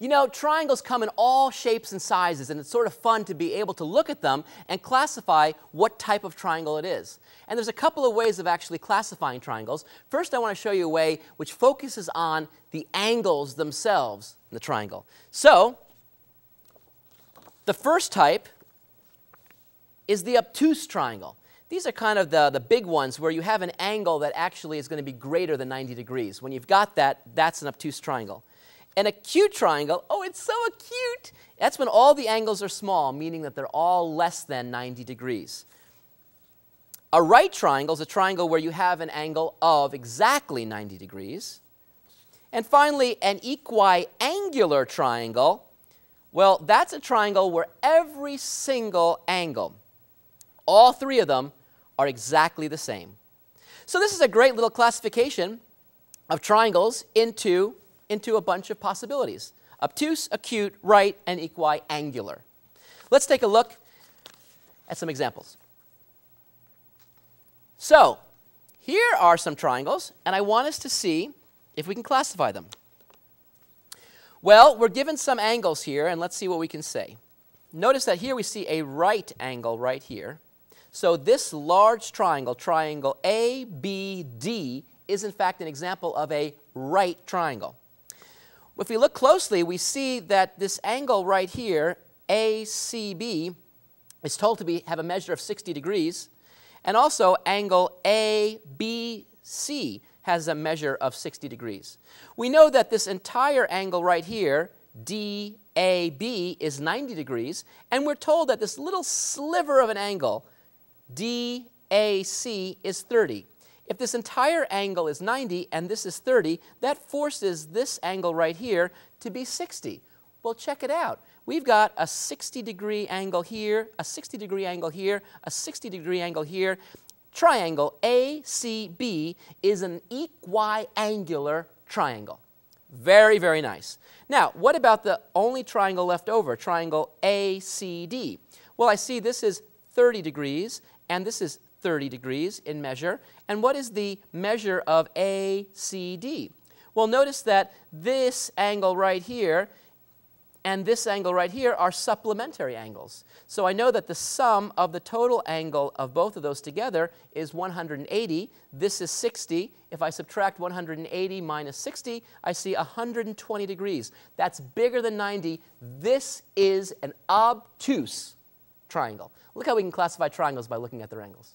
You know, triangles come in all shapes and sizes, and it's sort of fun to be able to look at them and classify what type of triangle it is. And there's a couple of ways of actually classifying triangles. First, I want to show you a way which focuses on the angles themselves in the triangle. So, the first type is the obtuse triangle. These are kind of the, the big ones where you have an angle that actually is going to be greater than 90 degrees. When you've got that, that's an obtuse triangle. An acute triangle, oh, it's so acute. That's when all the angles are small, meaning that they're all less than 90 degrees. A right triangle is a triangle where you have an angle of exactly 90 degrees. And finally, an equiangular triangle, well, that's a triangle where every single angle, all three of them, are exactly the same. So this is a great little classification of triangles into into a bunch of possibilities. Obtuse, acute, right, and equiangular. Let's take a look at some examples. So, here are some triangles, and I want us to see if we can classify them. Well, we're given some angles here, and let's see what we can say. Notice that here we see a right angle right here. So this large triangle, triangle ABD, is in fact an example of a right triangle. If we look closely, we see that this angle right here, ACB, is told to be, have a measure of 60 degrees. And also angle ABC has a measure of 60 degrees. We know that this entire angle right here, DAB, is 90 degrees. And we're told that this little sliver of an angle, DAC, is 30. If this entire angle is 90 and this is 30, that forces this angle right here to be 60. Well, check it out. We've got a 60 degree angle here, a 60 degree angle here, a 60 degree angle here. Triangle ACB is an equiangular triangle. Very, very nice. Now, what about the only triangle left over, triangle ACD? Well, I see this is 30 degrees and this is 30 degrees in measure. And what is the measure of ACD? Well, notice that this angle right here and this angle right here are supplementary angles. So I know that the sum of the total angle of both of those together is 180. This is 60. If I subtract 180 minus 60, I see 120 degrees. That's bigger than 90. This is an obtuse triangle. Look how we can classify triangles by looking at their angles.